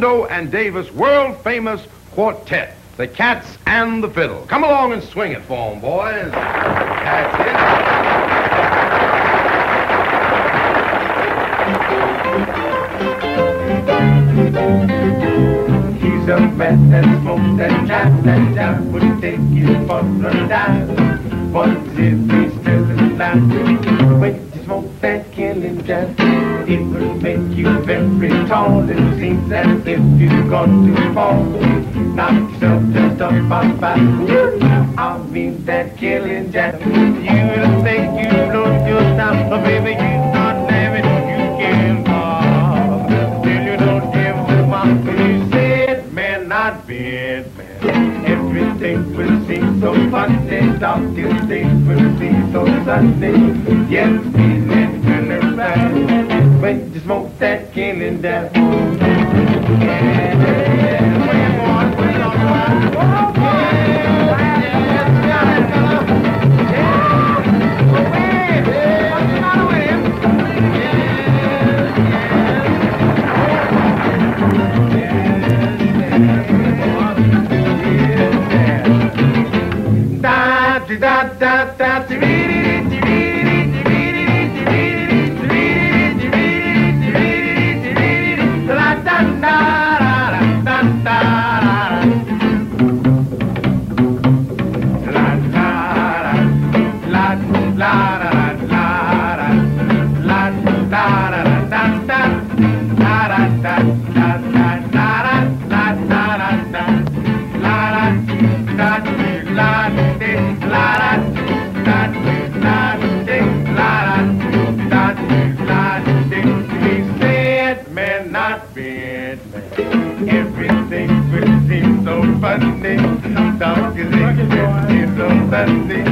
and Davis world famous quartet, the Cats and the Fiddle. Come along and swing it for 'em, boys. That's it. He's a man that smokes that jab, that jab would take you for a dive. What if he's still alive? Smoke that killing jab, it will make you very tall. It seems as if you're going to fall. Knock yourself just up by five. I mean that killing jab. You will think you blow your top, but baby, you not it, you can fall. Still you don't give a fuck you said, man, not bad, man. Everything will seem so funny, darkest days will seem so sunny. Yes, that killing down. Yeah, bring on, bring it on, da da da da Everything will seem so funny. Dark as it seem so funny.